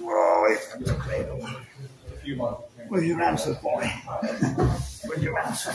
Will With your answers, boy. With your answer?